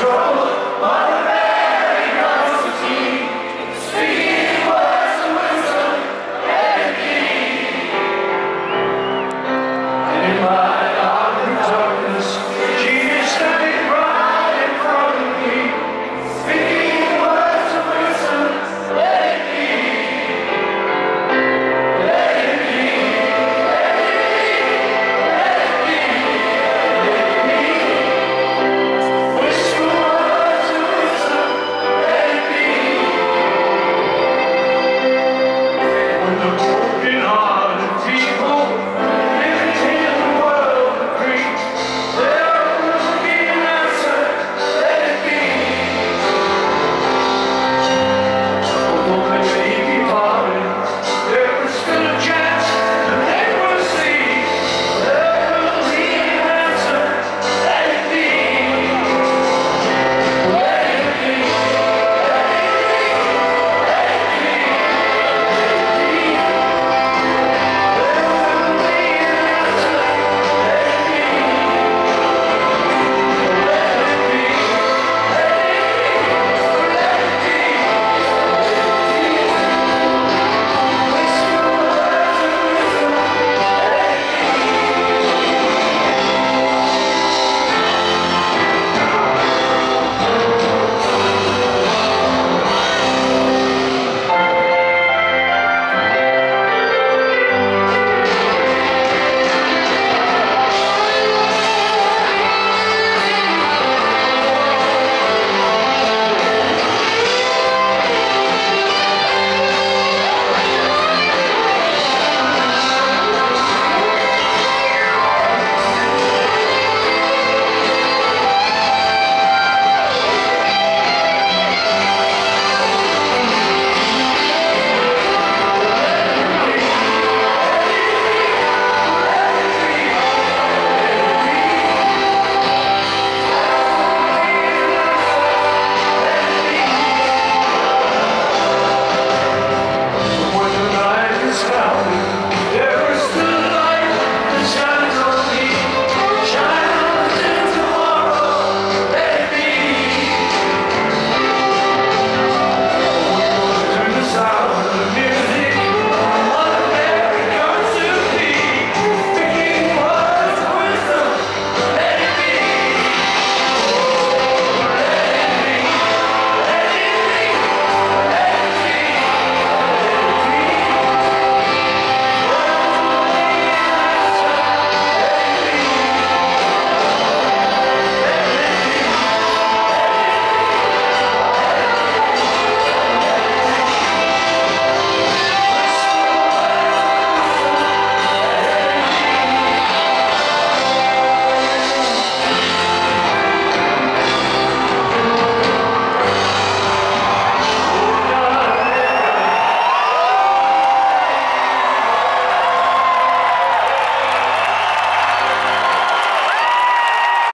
Joy.